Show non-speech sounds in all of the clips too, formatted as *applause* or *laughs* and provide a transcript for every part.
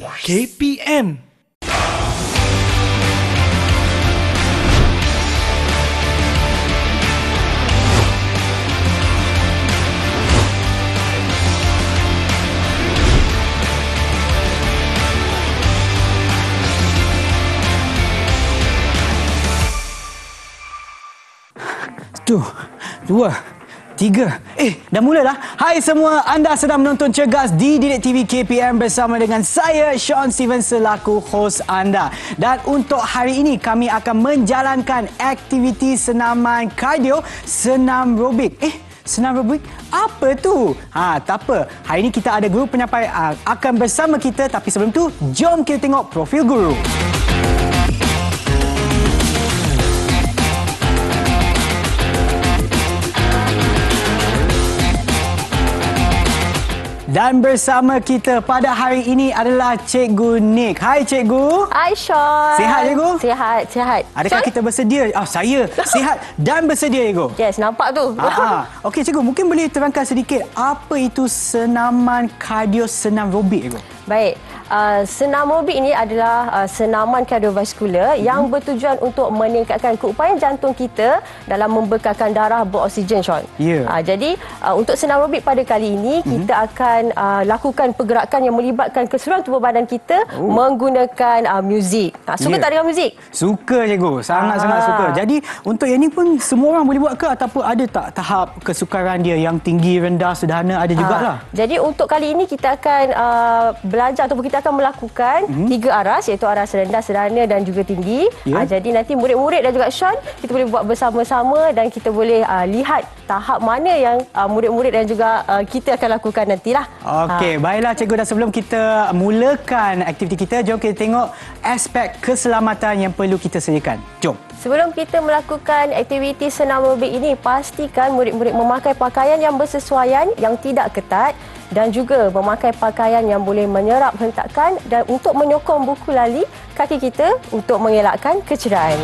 KPM Satu, dua, tiga. Eh, dah mulalah. Hai semua, anda sedang menonton Cergas di Didik TV KPM bersama dengan saya, Sean Steven selaku host anda. Dan untuk hari ini, kami akan menjalankan aktiviti senaman kardio, senam robik. Eh, senam robik? Apa tu? Ha, tak apa. Hari ini kita ada guru penyampai uh, akan bersama kita. Tapi sebelum tu, jom kita tengok profil guru. Dan bersama kita pada hari ini adalah Cikgu Nick. Hai Cikgu. Hai Sean. Sihat, Cikgu? Sihat, sihat. Adakah Sean? kita bersedia? Ah, saya *laughs* sihat dan bersedia, Cikgu. Yes, nampak tu. Ah, *laughs* Okey, Cikgu, mungkin boleh terangkan sedikit apa itu senaman kardio senam robik, Cikgu? Baik. Uh, senam aerobik ini adalah uh, senaman kardiovaskular mm-hmm. yang bertujuan untuk meningkatkan keupayaan jantung kita dalam membekalkan darah beroksigen, Sean. Ya. Uh, jadi, uh, untuk senam aerobik pada kali ini, mm-hmm. kita akan uh, lakukan pergerakan yang melibatkan keseluruhan tubuh badan kita oh. menggunakan uh, muzik. Uh, suka Ya. tak dengan muzik? Suka, Cikgu. Sangat-sangat Ah. suka. Jadi, untuk yang ini pun semua orang boleh buat ke? Ataupun ada tak tahap kesukaran dia yang tinggi, rendah, sederhana? Ada jugalah. Ah, Jadi untuk kali ini kita akan uh, belajar ataupun kita akan melakukan mm-hmm. tiga aras iaitu aras rendah, sederhana dan juga tinggi. Ya. Ah, jadi nanti murid-murid dan juga Sean kita boleh buat bersama-sama dan kita boleh uh, lihat tahap mana yang uh, murid-murid dan juga uh, kita akan lakukan nantilah. Okey, baiklah cikgu dan sebelum kita mulakan aktiviti kita, jom kita tengok aspek keselamatan yang perlu kita sediakan. Jom. Sebelum kita melakukan aktiviti senam aerobik ini, pastikan murid-murid memakai pakaian yang bersesuaian, yang tidak ketat dan juga memakai pakaian yang boleh menyerap hentakan dan untuk menyokong buku lali kaki kita untuk mengelakkan kecederaan.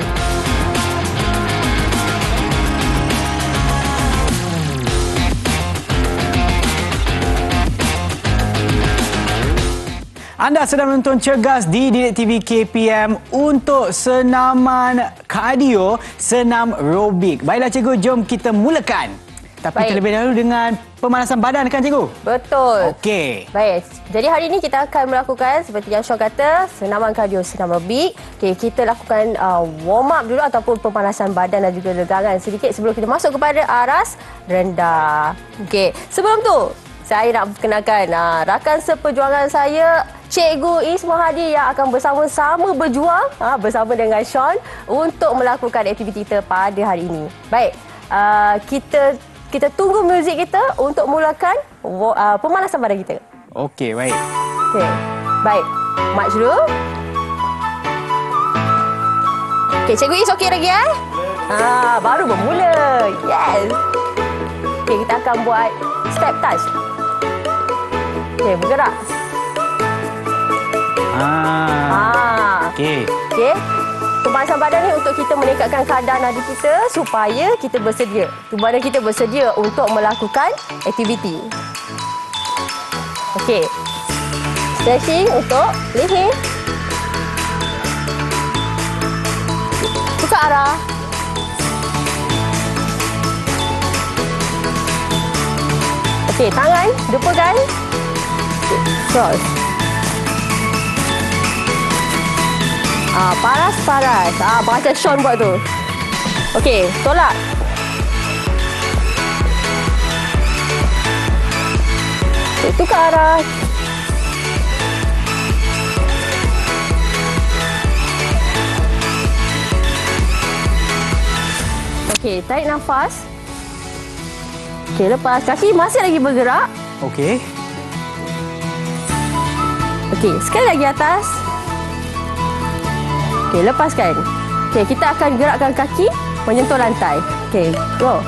Anda sedang menonton Cergas di Didik TV KPM untuk senaman kardio, senam robik. Baiklah cikgu, jom kita mulakan. Tapi Baik. terlebih dahulu dengan pemanasan badan kan cikgu? Betul. Okey. Baik, jadi hari ini kita akan melakukan seperti yang Syah kata, senaman kardio, senam aerobik. Okay, kita lakukan uh, warm up dulu ataupun pemanasan badan dan juga legangan sedikit sebelum kita masuk kepada aras rendah. Okey, sebelum tu saya nak perkenalkan uh, rakan seperjuangan saya Cikgu Isma Hadi yang akan bersama-sama berjuang uh, bersama dengan Sean untuk melakukan aktiviti kita pada hari ini. Baik, uh, kita kita tunggu muzik kita untuk mulakan uh, pemanasan badan kita. Okey, baik. Okey. Baik. March dulu. Okey, cikgu Is okey lagi eh? Ah, baru bermula. Yes. Okey, kita akan buat step touch. Okey, bergerak. Ah. Ah. Okey. Okey. Pemanasan badan ni untuk kita meningkatkan kadar nadi kita supaya kita bersedia. Tubuh badan kita bersedia untuk melakukan aktiviti. Okey. Stretching untuk leher. Tukar arah. Okey, tangan depakan. Cross. Ah, paras-paras. Ah, macam Sean buat tu. Okey, tolak. Okey, tukar arah. Okey, tarik nafas. Okey, lepas. Kaki masih lagi bergerak. Okey. Okey, sekali lagi atas. Okey, lepaskan. Okey, kita akan gerakkan kaki menyentuh lantai. Okey, go.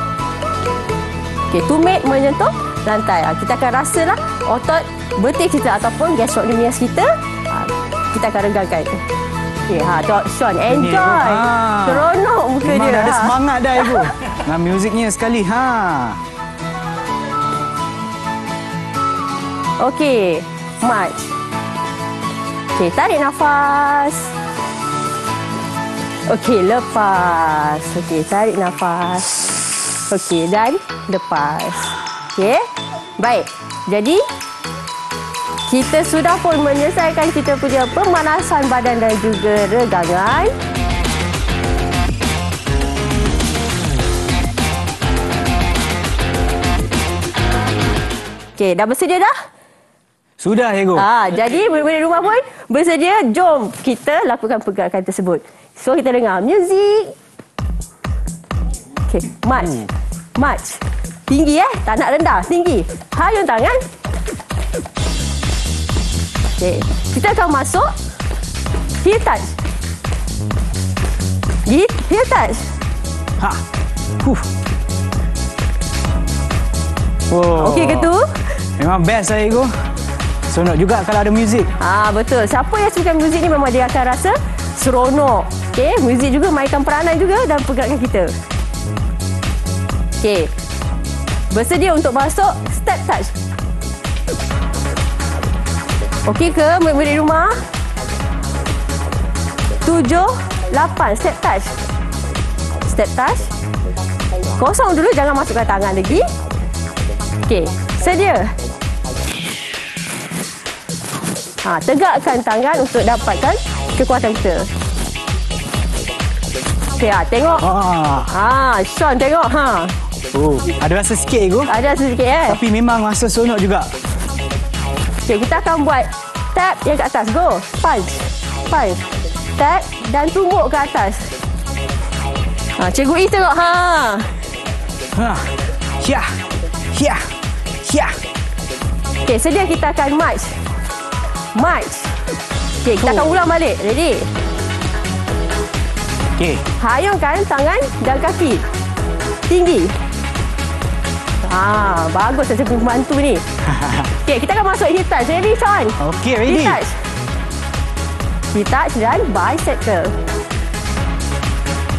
Okey, tumit menyentuh lantai. Ha, kita akan rasalah otot betis kita ataupun gastrocnemius kita. Ha, kita akan regangkan. Okey, ha, tengok Sean, enjoy. Ha. Seronok muka Memang dia. dah ada ha. semangat dah ibu. *laughs* Dengan muziknya sekali. Ha. Okey, march. Okey, tarik nafas. Okey, lepas. Okey, tarik nafas. Okey, dan lepas. Okey. Baik. Jadi kita sudah pun menyelesaikan kita punya pemanasan badan dan juga regangan. Okey, dah bersedia dah? Sudah, Ego. Ha, jadi murid-murid rumah pun bersedia. Jom kita lakukan pergerakan tersebut. So kita dengar muzik. Okey, march. Hmm. March. Tinggi eh, tak nak rendah, tinggi. Hayun tangan. Okey, kita akan masuk heel touch. Heel, heel touch. Ha. Huh. Oh. Okey ke tu? Memang best lah, Ego. Seronok juga kalau ada muzik. Ah betul. Siapa yang suka muzik ni memang dia akan rasa seronok. Okey, muzik juga mainkan peranan juga dalam pergerakan kita. Okey. Bersedia untuk masuk step touch. Okey ke murid-murid rumah? Tujuh, lapan, step touch. Step touch. Kosong dulu, jangan masukkan tangan lagi. Okey, sedia. Ha, tegakkan tangan untuk dapatkan kekuatan kita. Okey, ha, tengok. Ah. Ha, Sean tengok. Ha. Oh, ada rasa sikit, Ego. Ada sedikit eh. Tapi memang rasa seronok juga. Okey, kita akan buat tap yang kat atas. Go. Punch. Punch. Tap dan tumbuk ke atas. Ha, Cikgu E tengok. Ha. Ha. Hia. Hia. Hia. Okey, sedia kita akan march. March. Okey, kita akan Oh. ulang balik. Ready? Okey. Hayungkan tangan dan kaki. Tinggi. Ah, bagus saya cikgu pembantu ni. *laughs* Okey, kita akan masuk heel touch. Ready, Sean? Okey, ready. Heel touch. Heel touch dan bicep curl.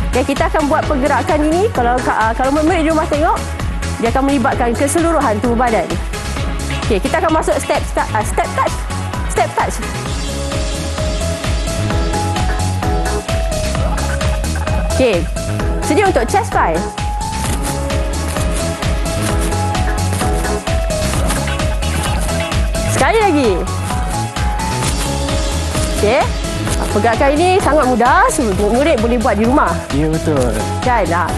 Okey, kita akan buat pergerakan ini. Kalau uh, kalau murid di rumah tengok, dia akan melibatkan keseluruhan tubuh badan. Okey, kita akan masuk step uh, step touch. Step touch. Okey. Sedia untuk chest fly. Sekali lagi. Okey. Pergerakan ini sangat mudah. Semua murid boleh buat di rumah. Ya, betul. Kan? Ha.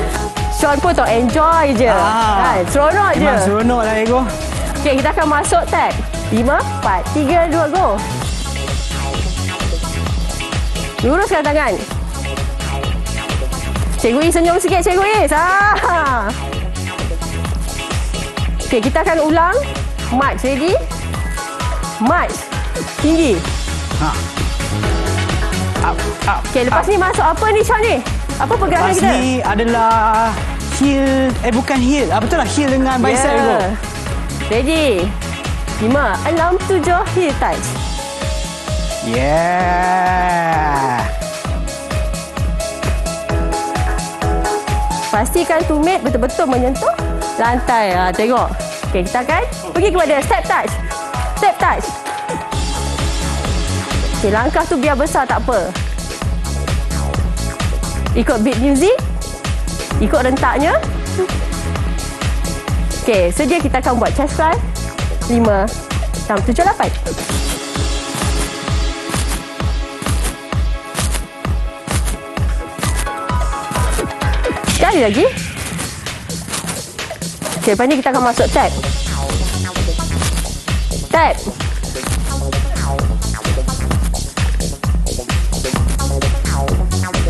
Sean pun tak enjoy je. Ah. Kan? Seronok je. Memang seronok lah, Ego. Okey, kita akan masuk tag. 5, 4, 3, 2, go. Luruskan tangan. Cikgu Is senyum sikit, Cikgu Is. Ah. Okey, kita akan ulang. March, ready? March. Tinggi. Ha. Up, up. Okey, lepas up. ni masuk apa ni, Sean ni? Apa pergerakan Lepas kita? ni adalah heel, eh bukan heel. Ah, betul lah heel dengan bicep, Ya. Ego. Ready? Lima, enam, tujuh, heel touch. Yeah. Pastikan tumit betul-betul menyentuh lantai. Ha, tengok. Okey, kita akan pergi kepada step touch. Step touch. Okey, langkah tu biar besar tak apa. Ikut beat music. Ikut rentaknya. Okey, sedia kita akan buat chest fly. 5, 6, 7, 8. Sekali lagi. Okey, lepas ni kita akan masuk tap. Tap.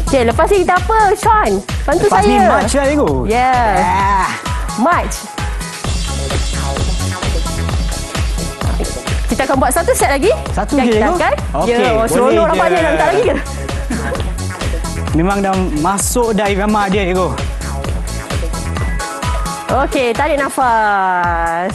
Okey, lepas ni kita apa, Sean? Bantu Lepas saya. ni march lah, Ego. Yeah. Yeah. March. Kita akan buat satu set lagi. Satu je, kita akan. Okey, ya, oh, seronok nampaknya. je. Nak minta lagi ke? *laughs* Memang dah masuk dah irama dia, Ego. Okey, tarik nafas.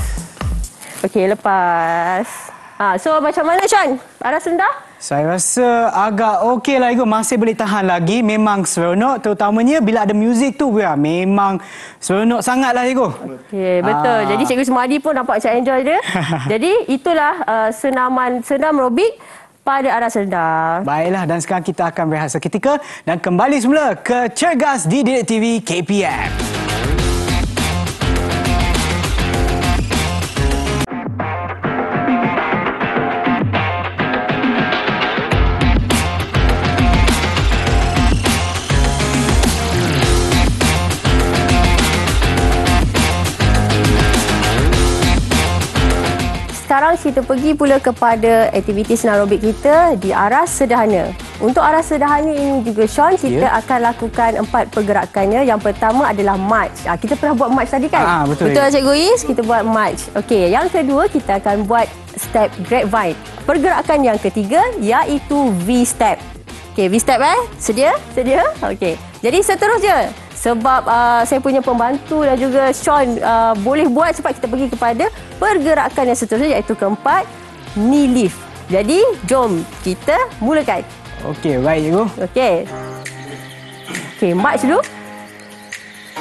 Okey, lepas. Ha, so macam mana Sean? Aras rendah? Saya rasa agak okey lah Ego. Masih boleh tahan lagi. Memang seronok. Terutamanya bila ada muzik tu. Ya, memang seronok sangat lah Ego. Okey, betul. Ah. Jadi Cikgu Semadi pun nampak macam enjoy dia. *laughs* Jadi itulah uh, senaman senam aerobik pada arah rendah. Baiklah dan sekarang kita akan berehat seketika dan kembali semula ke Cergas di Didik TV KPM. Sekarang kita pergi pula kepada aktiviti senarobik kita di arah sederhana. Untuk arah sederhana ini juga Sean, kita yeah. akan lakukan empat pergerakannya. Yang pertama adalah march. Ah, kita pernah buat march tadi kan? Ah, betul. Betul Cikgu Is, kita buat march. Okey, yang kedua kita akan buat step grapevine. Pergerakan yang ketiga iaitu V-step. Okey, V-step eh? Sedia? Sedia? Okey. Jadi seterusnya, sebab uh, saya punya pembantu dan juga Sean uh, boleh buat cepat kita pergi kepada pergerakan yang seterusnya iaitu keempat knee lift. Jadi jom kita mulakan. Okey, baik cikgu. Okey. Okey, march dulu.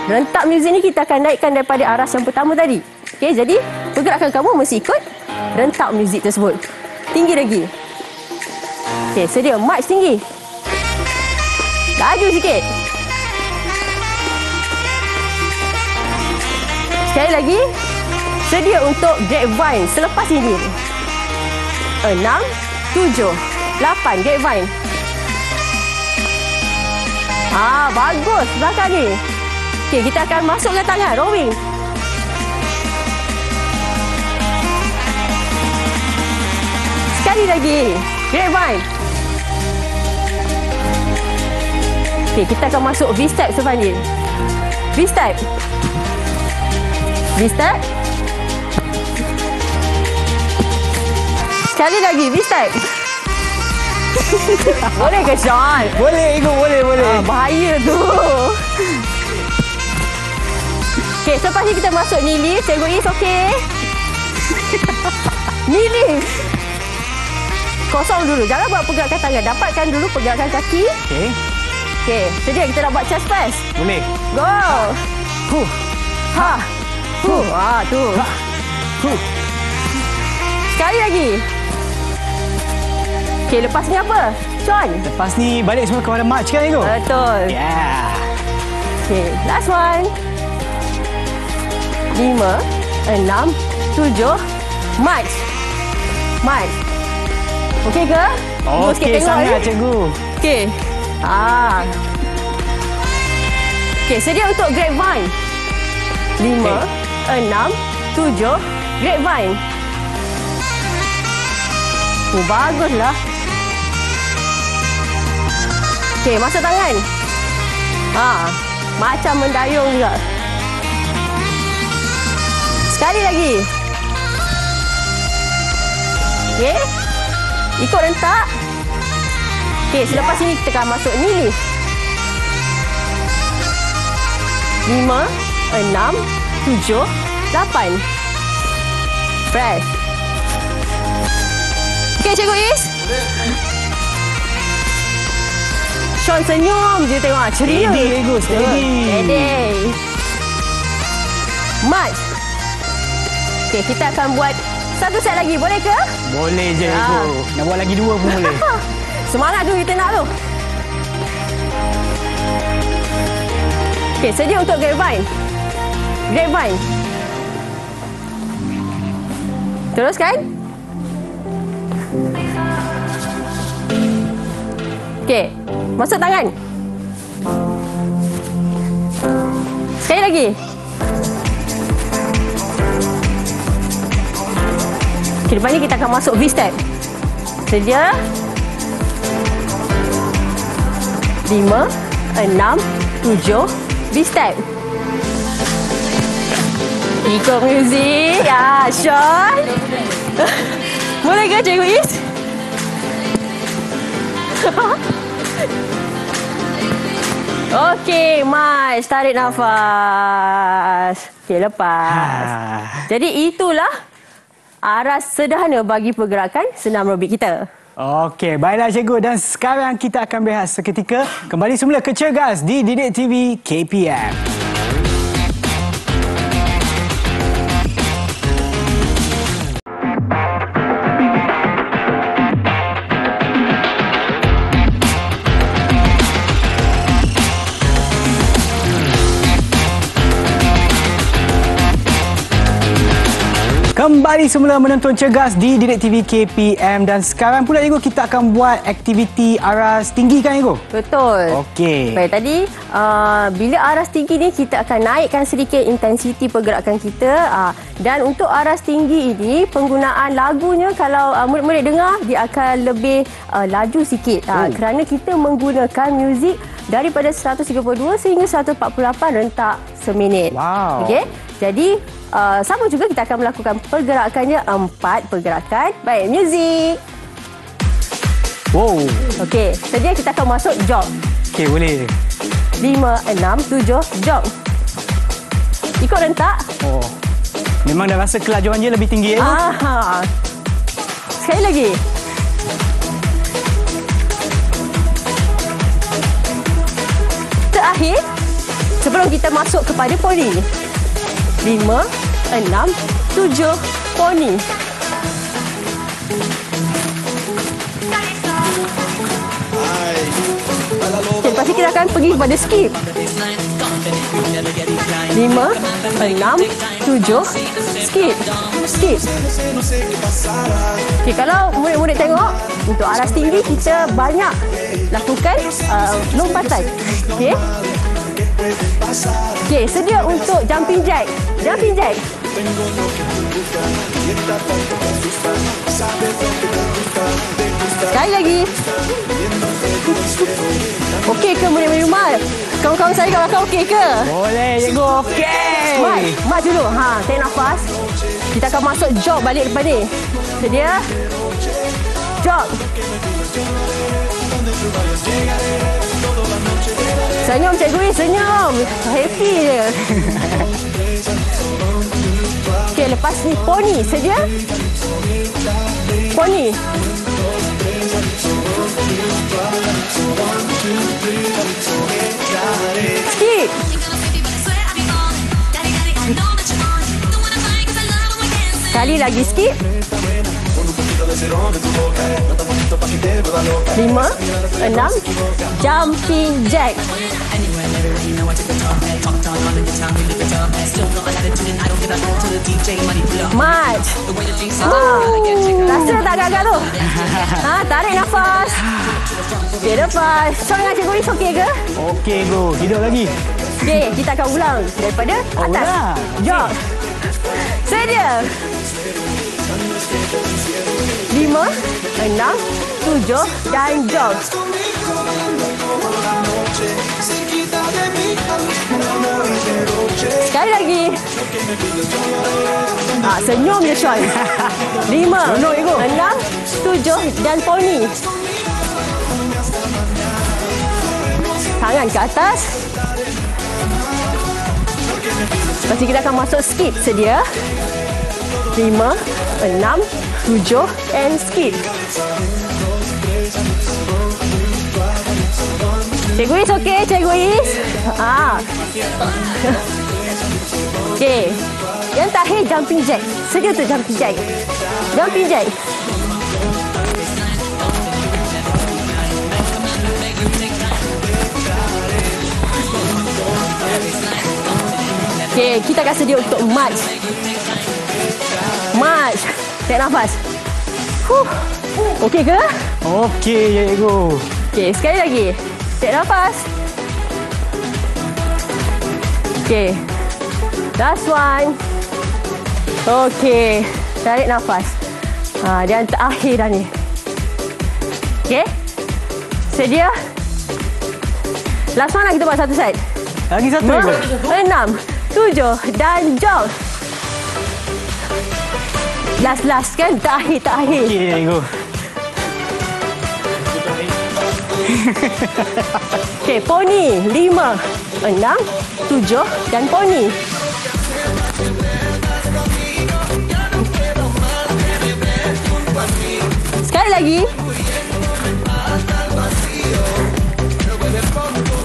Rentak muzik ni kita akan naikkan daripada aras yang pertama tadi. Okey, jadi pergerakan kamu mesti ikut rentak muzik tersebut. Tinggi lagi. Okey, sedia march tinggi. Laju sikit. Sekali lagi. Sedia untuk grapevine selepas ini. Enam, tujuh, lapan grapevine. Ah, bagus belakang ni. Okey, kita akan masukkan tangan rowing. Sekali lagi. Grapevine. Okey, kita akan masuk V-step ni. V-step. V-step. Sekali lagi, V-step. *laughs* boleh ke, Sean? Boleh, Igu. Boleh, boleh. Uh, bahaya tu. Okey, selepas ni kita masuk lift. Cikgu Is, okey? lift. *laughs* Kosong dulu. Jangan buat pergerakan tangan. Dapatkan dulu pergerakan kaki. Okey. Okey, sedia kita nak buat chest press. Boleh. Go. Huh. Ha. Huh. Ah, tu. Huh. Sekali lagi. Okey, lepas ni apa? Sean. Lepas ni balik semua kepada March kan, Ego? Betul. Yeah. Okey, last one. Lima, enam, tujuh, March. March. Okey ke? Okey, sangat, ni. cikgu. Okey. Ah. Okey, sedia untuk grapevine. Lima. Okay enam, tujuh, grapevine. Oh, baguslah. Okey, masuk tangan. Ha, macam mendayung juga. Sekali lagi. Okey. Ikut rentak. Okey, selepas ini kita akan masuk ni lift. Lima, enam, tujuh, lapan. Fresh. Okey, Cikgu Is. Sean senyum je tengok. Ceria. Steady, Ego. Steady. Steady. March. Okey, kita akan buat satu set lagi. Boleh ke? Boleh je, ha. Ego. Nak buat lagi dua pun boleh. *laughs* Semangat tu kita nak tu. Okey, sedia untuk grapevine. Grapevine. Teruskan. Okey. Masuk tangan. Sekali lagi. Okay, depan ni kita akan masuk V-step. Sedia. Lima, enam, tujuh, V-step. Ikut muzik. Ya, Sean. *laughs* Boleh ke Cikgu Is? *laughs* Okey, Mas. Tarik nafas. Okey, lepas. Ha. Jadi itulah aras sederhana bagi pergerakan senam aerobik kita. Okey, baiklah cikgu dan sekarang kita akan berehat seketika kembali semula ke Cergas di Didik TV KPM. Kembali semula menonton Cegas di Direct TV KPM dan sekarang pula Ego kita akan buat aktiviti aras tinggi kan Ego? Betul. Okey. Baik, tadi uh, bila aras tinggi ni kita akan naikkan sedikit intensiti pergerakan kita uh, dan untuk aras tinggi ini penggunaan lagunya kalau uh, murid-murid dengar dia akan lebih uh, laju sikit uh, Oh. kerana kita menggunakan muzik daripada 132 sehingga 148 rentak seminit. Wow. Okey. Jadi uh, sama juga kita akan melakukan pergerakannya empat pergerakan. Baik, muzik. Wow. Okey, sedia kita akan masuk jog. Okey, boleh. 5, 6, 7, jog. Ikut rentak. Oh. Memang dah rasa kelajuan dia lebih tinggi Ego? Aha. Sekali lagi. Terakhir, sebelum kita masuk kepada poni. 5, 6, 7, poni. Okay, lepas kita akan pergi kepada skip. 5, 6, 7, skip. Skip. Okay, kalau murid-murid tengok, untuk aras tinggi kita banyak lakukan uh, lompatan. Okay. Okay, sedia untuk jumping jack. Jumping jack. Sekali lagi. Okey ke murid-murid rumah? Kawan-kawan saya kat belakang okey ke? Boleh Ego. Okey. Mat, mat dulu. Ha, tarik nafas. Kita akan masuk jog balik depan ni. Sedia? Jog. Senyum cikgu ni, senyum. Happy je. Okey, lepas ni poni. Sedia? Poni. Skip. Sekali lagi skip. Lima, enam, jumping jack. Ah, rasa tak agak-agak tu? Ha, tarik nafas. Okey, lepas. Seorang dengan cikgu Is okey ke? Okey Ego. Hidup lagi. Okey, kita akan ulang daripada Oh, atas. ulang. Jog. Sedia. Lima, enam, tujuh dan jog. Sekali lagi. Ah, senyum je Sean. *laughs* Lima, enam, tujuh dan poni. Tangan ke atas. Lepas ni kita akan masuk skip sedia. Lima, enam, tujuh and skip. Cikgu Is okey, Cikgu Is. Ah. *laughs* Okey. Yang terakhir jumping jack. Sedia tu jumping jack. Jumping jack. Okey, kita akan sedia untuk march. Tarik nafas. Huh. Okey ke? Okey Ego. Okey, sekali lagi. Tarik nafas. Okey. Last one. Okey. Tarik nafas. Ha, dan terakhir dah ni. Okey. Sedia? Last one lah kita buat satu set. Lagi satu enam, tujuh dan jog. Last-last kan? Terakhir, terakhir. Okey Ego. *laughs* Okey, poni. Lima, enam, tujuh dan poni. Sekali lagi.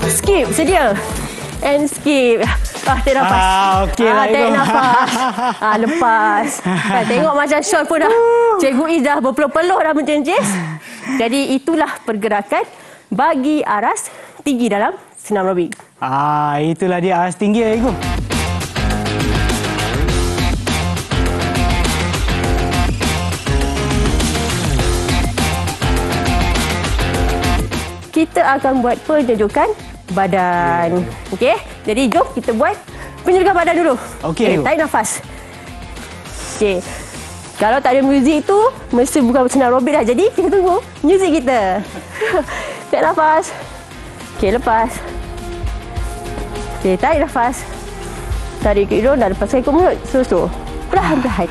Skip, sedia. And skip. Ah, tak nafas. Ah, okey ah, lah. Tak nafas. Ah, lepas. Kan, tengok macam Sean pun dah. Cikgu Iz dah berpeluh-peluh dah mencengjis. Jadi, itulah pergerakan bagi aras tinggi dalam senam robik. Ah, itulah dia aras tinggi, Cikgu. Kita akan buat penunjukan badan. Okey. Jadi jom kita buat penunjukan badan dulu. Okey. Okay, tarik nafas. Okey. Kalau tak ada muzik tu, mesti bukan senam aerobik dah. Jadi kita tunggu muzik kita. *laughs* tarik nafas. Okey, lepas. Okey, tarik nafas. Tarik ke hidung dan lepaskan ke mulut. Susu. Perlahan-perlahan.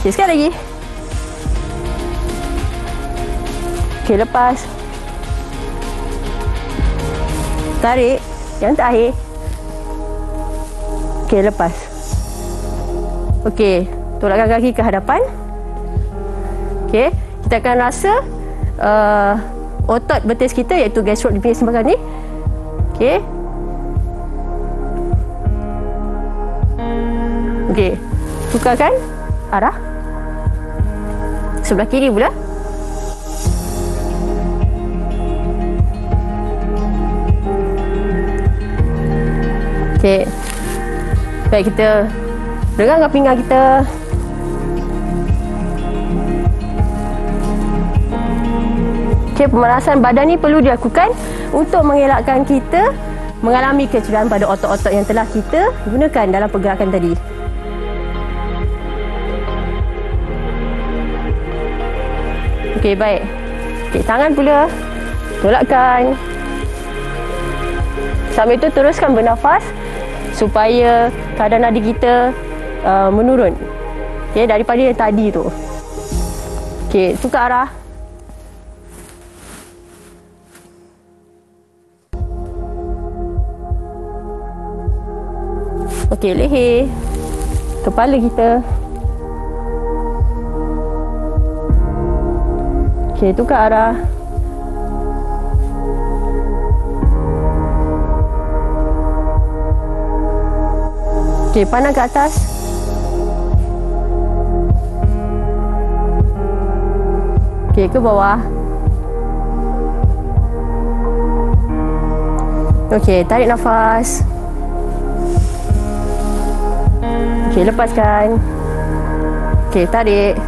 Okey, sekali lagi. Okey, lepas. Tarik. Yang terakhir. Okey, lepas. Okey, tolakkan kaki ke hadapan. Okey, kita akan rasa uh, otot betis kita iaitu gastro di pinggir sebelah ni. Okey. Okey, tukarkan arah. Sebelah kiri pula. Okey. Baik kita regangkan pinggang kita. Okey, pemanasan badan ni perlu dilakukan untuk mengelakkan kita mengalami kecederaan pada otot-otot yang telah kita gunakan dalam pergerakan tadi. Okey, baik. Okey, tangan pula. Tolakkan. Sambil itu teruskan bernafas supaya kadar nadi kita uh, menurun. Okey, daripada yang tadi tu. Okey, tukar arah. Okey, leher. Kepala kita. Okey, tukar arah. Okey, pandang ke atas. Okey, ke bawah. Okey, tarik nafas. Okey, lepaskan. Okey, tarik.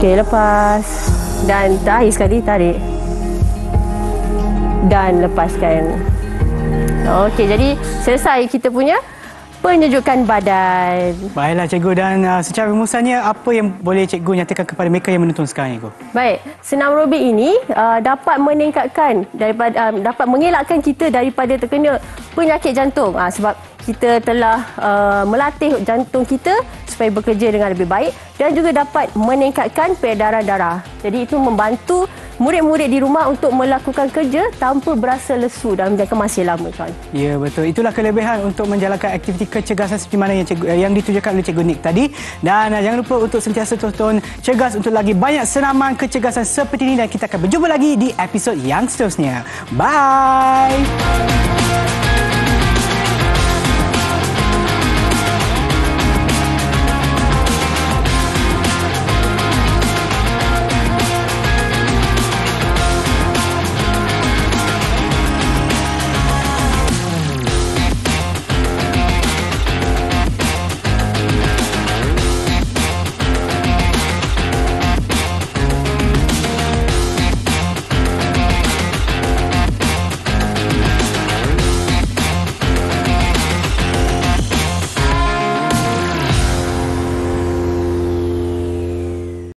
Okey, lepas. Dan terakhir sekali, tarik. Dan lepaskan. Okey, jadi selesai kita punya penyejukan badan. Baiklah cikgu dan uh, secara rumusannya apa yang boleh cikgu nyatakan kepada mereka yang menonton sekarang cikgu? Baik, senam aerobik ini uh, dapat meningkatkan daripada um, dapat mengelakkan kita daripada terkena penyakit jantung. Uh, sebab kita telah uh, melatih jantung kita supaya bekerja dengan lebih baik dan juga dapat meningkatkan peredaran darah. Jadi itu membantu murid-murid di rumah untuk melakukan kerja tanpa berasa lesu dalam jangka masa lama tuan. Ya betul. Itulah kelebihan untuk menjalankan aktiviti kecergasan seperti mana yang cikgu, yang ditujukan oleh cikgu Nick tadi. Dan uh, jangan lupa untuk sentiasa tonton Cergas untuk lagi banyak senaman kecergasan seperti ini dan kita akan berjumpa lagi di episod yang seterusnya. Bye.